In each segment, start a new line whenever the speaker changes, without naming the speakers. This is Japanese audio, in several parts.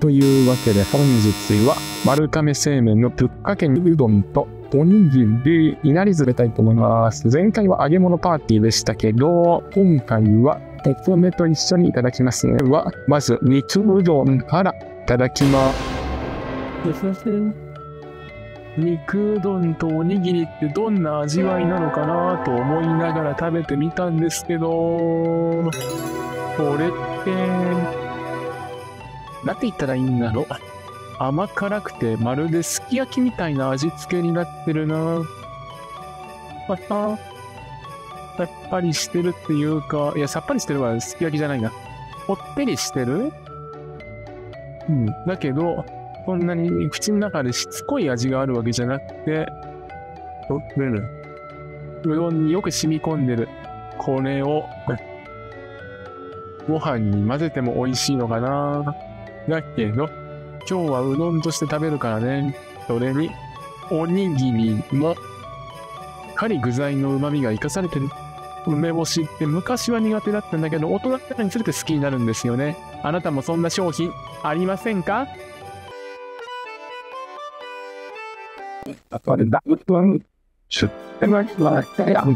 というわけで本日は丸亀製麺のぶっかけうどんとおにぎりいなりずれたいと思います。前回は揚げ物パーティーでしたけど、今回はお米と一緒にいただきますね。は、まず肉うどんからいただきます。肉うどんとおにぎりってどんな味わいなのかなと思いながら食べてみたんですけど、これって、なんて言ったらいいんだろう？甘辛くてまるですき焼きみたいな味付けになってるな。また、さっぱりしてるっていうか、いや、さっぱりしてるはすき焼きじゃないな。ほってりしてる？うん。だけど、そんなに口の中でしつこい味があるわけじゃなくて、とれる。うどんによく染み込んでる。これを、ご飯に混ぜても美味しいのかな？だけど、今日はうどんとして食べるからね。それに、おにぎりも、かり具材の旨味が生かされてる。梅干しって昔は苦手だったんだけど、大人になるにつれて好きになるんですよね。あなたもそんな商品ありませんか？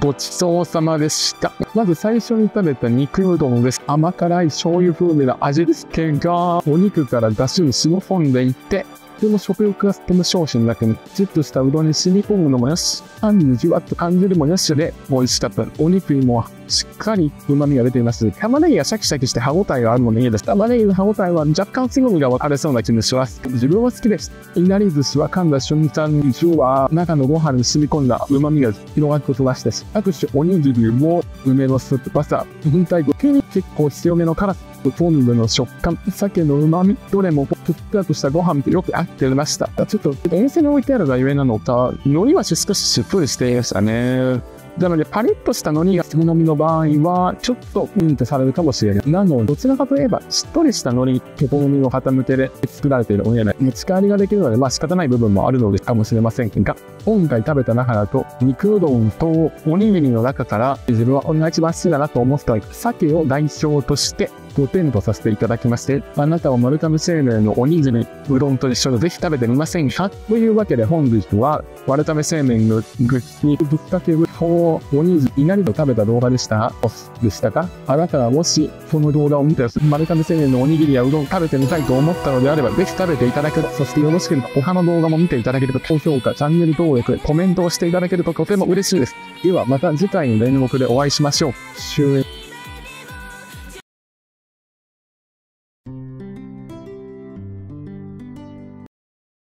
ごちそうさまでした。まず最初に食べた肉うどんです。甘辛い醤油風味の味付けがお肉から出汁に染み込んでいて、とても食欲がとても商品だけど、じっとしたうどんに染み込むのもよし、パンにじわっと感じるもよしで美味しかった。お肉にもしっかり旨味が出ています。玉ねぎがシャキシャキして歯応えがあるのでいいです。玉ねぎの歯応えは若干強みが分かれそうな気もします。自分は好きです。いなり寿司は噛んだ瞬間に中は中のご飯に染み込んだ旨味が広がることらしいです。各種おにぎりも梅の酸っぱさ、本体ごに結構強めの辛さ、昆布の食感、鮭の旨味、どれもふっくらとしたご飯とよく合ってました。ちょっとお店に置いてあるがゆえなのか、海苔は少ししっとりしていましたね。なので、パリッとした海苔が好みの場合は、ちょっと、うんってされるかもしれない。なので、どちらかといえば、しっとりした海苔、好みの傾けで作られているおにぎり、持ち帰りができるので、まあ仕方ない部分もあるのでかもしれませんが、今回食べた中だと、肉うどんとおにぎりの中から、自分はこれが一番好きだなと思った鮭を代表として、5点とさせていただきまして、あなたは丸亀製麺のおにぎり、うどんと一緒にぜひ食べてみませんか？というわけで本日は、丸亀製麺のグッにぶっかけるおにぎり、いなりと食べた動画でした。でしたか？あなたはもし、この動画を見て、丸亀製麺のおにぎりやうどん食べてみたいと思ったのであれば、ぜひ食べていただける。そしてよろしければ、他の動画も見ていただけると、高評価、チャンネル登録、コメントをしていただけるととても嬉しいです。では、また次回の連絡でお会いしましょう。終演。